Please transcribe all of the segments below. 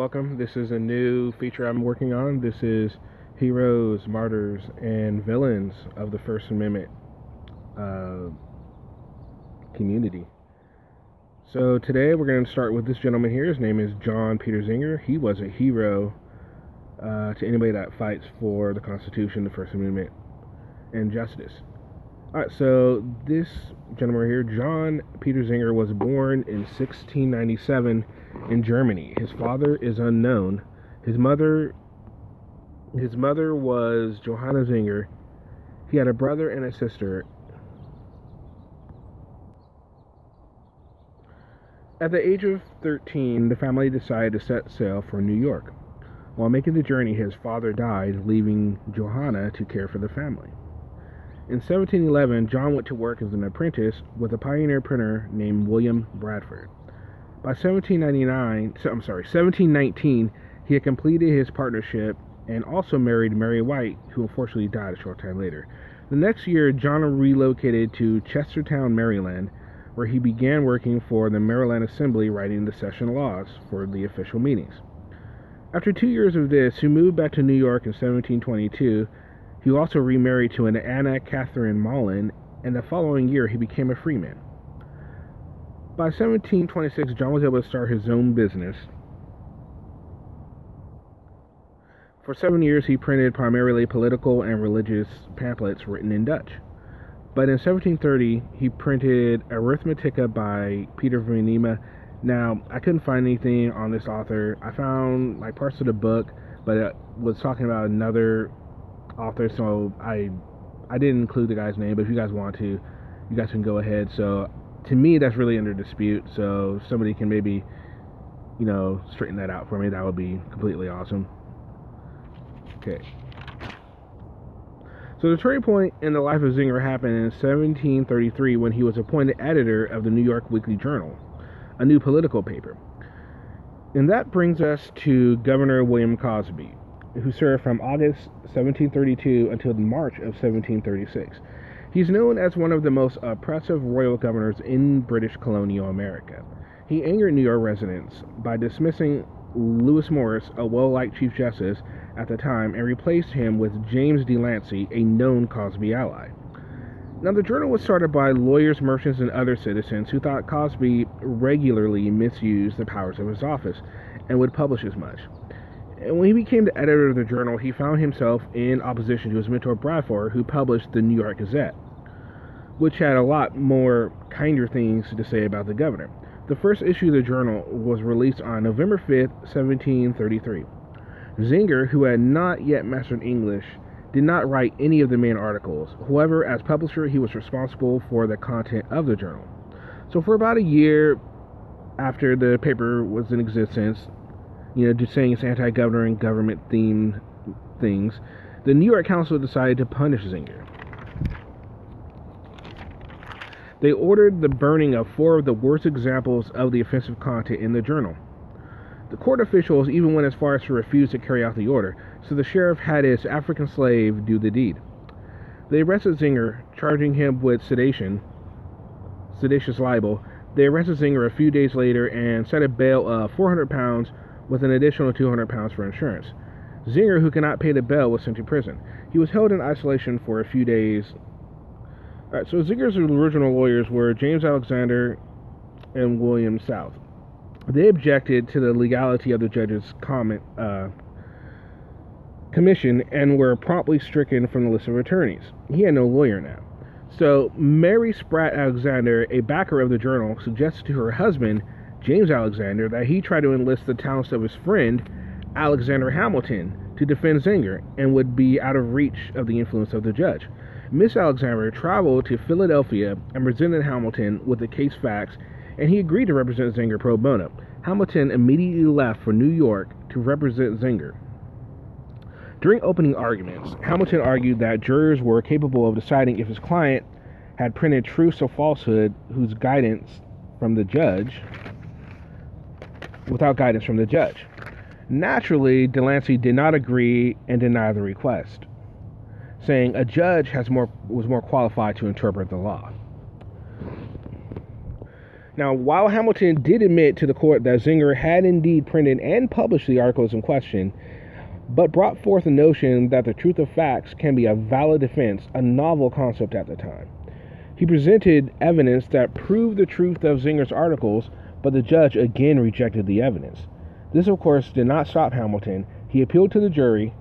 Welcome. This is a new feature I'm working on. This is heroes, martyrs, and villains of the First Amendment uh, community. So today we're going to start with this gentleman here. His name is John Peter Zenger. He was a hero uh, to anybody that fights for the Constitution, the First Amendment, and justice. All right, so this gentleman here, John Peter Zenger, was born in 1697 in Germany. His father is unknown. His mother, his mother was Johanna Zenger. He had a brother and a sister. At the age of 13, the family decided to set sail for New York. While making the journey, his father died, leaving Johanna to care for the family. In 1711, John went to work as an apprentice with a pioneer printer named William Bradford. By 1799, I'm sorry, 1719, he had completed his partnership and also married Mary White, who unfortunately died a short time later. The next year, John relocated to Chestertown, Maryland, where he began working for the Maryland Assembly writing the session laws for the official meetings. After two years of this, he moved back to New York in 1722 he also remarried to an Anna Catherine Mullen, and the following year he became a freeman. By 1726, John was able to start his own business. For seven years, he printed primarily political and religious pamphlets written in Dutch. But in 1730, he printed Arithmetica by Peter Venema. Now, I couldn't find anything on this author. I found like parts of the book, but it was talking about another author, so I I didn't include the guy's name, but if you guys want to, you guys can go ahead. So to me, that's really under dispute. So somebody can maybe, you know, straighten that out for me. That would be completely awesome. Okay. So the turning point in the life of Zenger happened in 1733 when he was appointed editor of the New York Weekly Journal, a new political paper. And that brings us to Governor William Cosby who served from August 1732 until March of 1736. He's known as one of the most oppressive royal governors in British colonial America. He angered New York residents by dismissing Lewis Morris, a well liked Chief Justice at the time, and replaced him with James De Lancey, a known Cosby ally. Now, the journal was started by lawyers, merchants, and other citizens who thought Cosby regularly misused the powers of his office and would publish as much. And when he became the editor of the journal, he found himself in opposition to his mentor Bradford, who published the New York Gazette, which had a lot more kinder things to say about the governor. The first issue of the journal was released on November 5th, 1733. Zenger, who had not yet mastered English, did not write any of the main articles. However, as publisher, he was responsible for the content of the journal. So, for about a year after the paper was in existence, you know, just saying it's anti-governor and government themed things, the New York Council decided to punish Zenger. They ordered the burning of four of the worst examples of the offensive content in the journal. The court officials even went as far as to refuse to carry out the order, so the sheriff had his African slave do the deed. They arrested Zenger, charging him with sedation, seditious libel. They arrested Zenger a few days later and set a bail of 400 pounds with an additional 200 pounds for insurance. Zenger, who cannot pay the bail, was sent to prison. He was held in isolation for a few days. All right, so Zenger's original lawyers were James Alexander and William South. They objected to the legality of the judge's comment uh, commission and were promptly stricken from the list of attorneys. He had no lawyer now. So Mary Spratt Alexander, a backer of the journal, suggested to her husband James Alexander that he tried to enlist the talents of his friend Alexander Hamilton to defend Zenger and would be out of reach of the influence of the judge. Miss Alexander traveled to Philadelphia and presented Hamilton with the case facts, and he agreed to represent Zenger pro bono. Hamilton immediately left for New York to represent Zenger. During opening arguments, Hamilton argued that jurors were capable of deciding if his client had printed truths or falsehood whose guidance from the judge without guidance from the judge. Naturally, Delancey did not agree and denied the request, saying a judge has more, was more qualified to interpret the law. Now, while Hamilton did admit to the court that Zenger had indeed printed and published the articles in question, but brought forth the notion that the truth of facts can be a valid defense, a novel concept at the time. He presented evidence that proved the truth of Zenger's articles, but the judge again rejected the evidence. This, of course, did not stop Hamilton. He appealed to the jury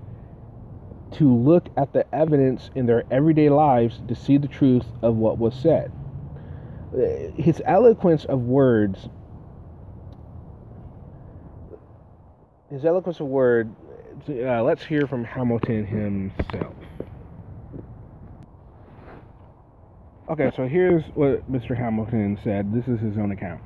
to look at the evidence in their everyday lives to see the truth of what was said. His eloquence of words, his eloquence of word uh, let's hear from Hamilton himself. Okay, so here's what Mr. Hamilton said. This is his own account.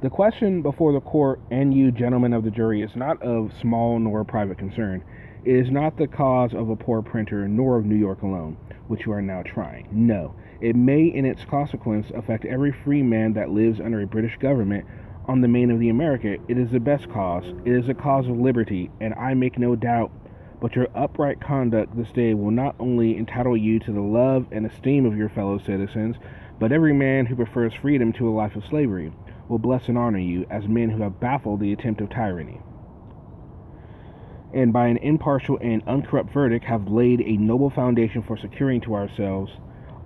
The question before the court and you, gentlemen of the jury, is not of small nor private concern. It is not the cause of a poor printer, nor of New York alone, which you are now trying. No, it may in its consequence affect every free man that lives under a British government on the main of the America, it is the best cause. It is a cause of liberty, and I make no doubt but your upright conduct this day will not only entitle you to the love and esteem of your fellow citizens, but every man who prefers freedom to a life of slavery will bless and honor you as men who have baffled the attempt of tyranny. And by an impartial and uncorrupt verdict have laid a noble foundation for securing to ourselves,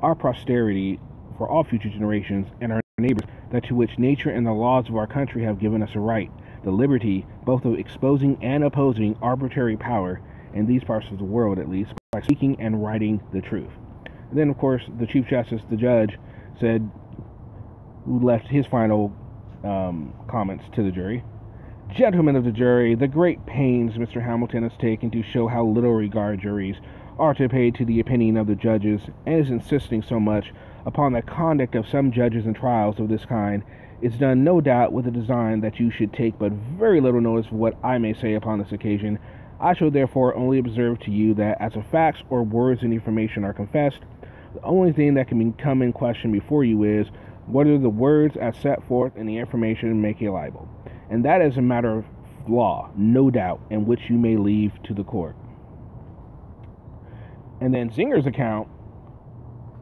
our posterity, for all future generations, and our neighbors that to which nature and the laws of our country have given us a right, the liberty both of exposing and opposing arbitrary power in these parts of the world at least by speaking and writing the truth. And then of course the Chief Justice, the judge, said who left his final um, comments to the jury. Gentlemen of the jury, the great pains Mr. Hamilton has taken to show how little regard juries are to pay to the opinion of the judges, and is insisting so much upon the conduct of some judges in trials of this kind is done no doubt with a design that you should take but very little notice of what I may say upon this occasion. I shall therefore only observe to you that as the facts or words and information are confessed, the only thing that can come in question before you is whether the words as set forth in the information make a libel. And that is a matter of law, no doubt, and which you may leave to the court. And then Zenger's account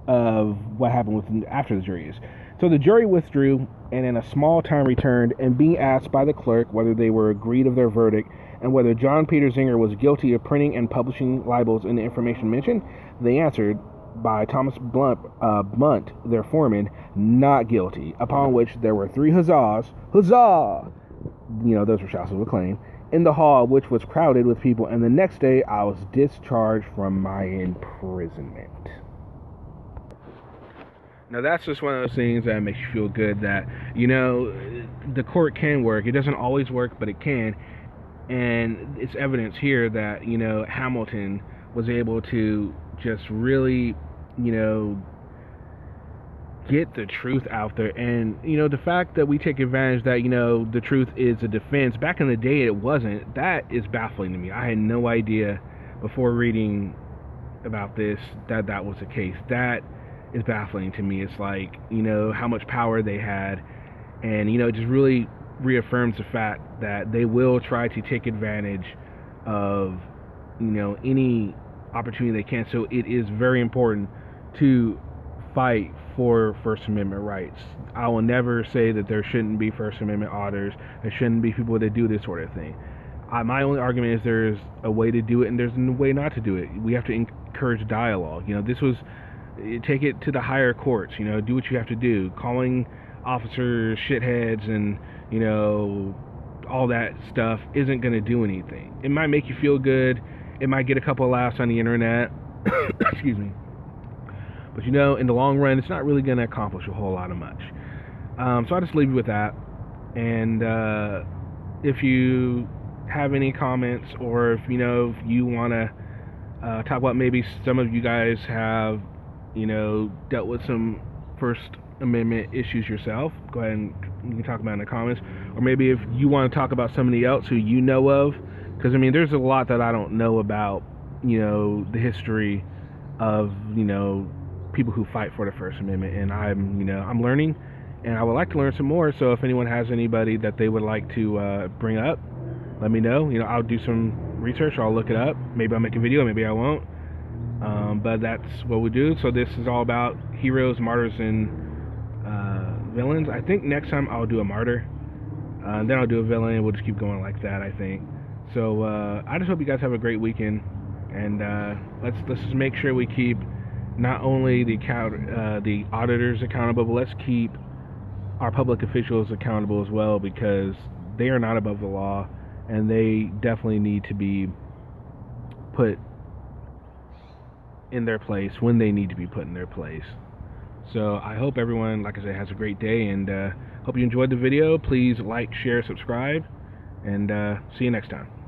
of what happened with after the jury is. So the jury withdrew and in a small time returned and being asked by the clerk whether they were agreed of their verdict and whether John Peter Zinger was guilty of printing and publishing libels in the information mentioned, they answered by Thomas Blunt, uh, Bunt, their foreman, not guilty. Upon which there were three huzzas, huzzah! You know, those were shouts of acclaim in the hall, which was crowded with people. And the next day, I was discharged from my imprisonment. Now that's just one of those things that makes you feel good that you know the court can work. It doesn't always work, but it can, and it's evidence here that you know Hamilton was able to just really, you know, get the truth out there. And you know the fact that we take advantage that you know the truth is a defense. Back in the day, it wasn't. That is baffling to me. I had no idea before reading about this that that was the case. That is baffling to me. It's like, you know, how much power they had. And, you know, it just really reaffirms the fact that they will try to take advantage of, you know, any opportunity they can. So it is very important to fight for First Amendment rights. I will never say that there shouldn't be First Amendment auditors. There shouldn't be people that do this sort of thing. I, my only argument is there's a way to do it and there's a way not to do it. We have to encourage dialogue. You know, this was eh, take it to the higher courts. You know, do what you have to do. Calling officers shitheads and you know all that stuff isn't going to do anything. It might make you feel good. It might get a couple of laughs on the internet. Excuse me. But you know, in the long run, it's not really going to accomplish a whole lot of much. Um, so I just leave you with that. And uh, if you have any comments, or if you know if you want to uh, talk about maybe some of you guys have you know, dealt with some First Amendment issues yourself, go ahead and you can talk about in the comments. Or maybe if you want to talk about somebody else who you know of, because I mean, there's a lot that I don't know about, you know, the history of, you know, people who fight for the First Amendment, and I'm, you know, I'm learning, and I would like to learn some more. So if anyone has anybody that they would like to uh, bring up, let me know. You know, I'll do some research. I'll look it up. Maybe I'll make a video. Maybe I won't. Um, but that's what we do. So this is all about heroes, martyrs, and villains. I think next time I'll do a martyr. Uh, then I'll do a villain, and we'll just keep going like that. I think. So uh, I just hope you guys have a great weekend, and uh, let's let's just make sure we keep not only the account uh, the auditors accountable, but let's keep our public officials accountable as well because they are not above the law, and they definitely need to be put in their place when they need to be put in their place. So I hope everyone, like I said, has a great day and uh, hope you enjoyed the video. Please like, share, subscribe, and uh, see you next time.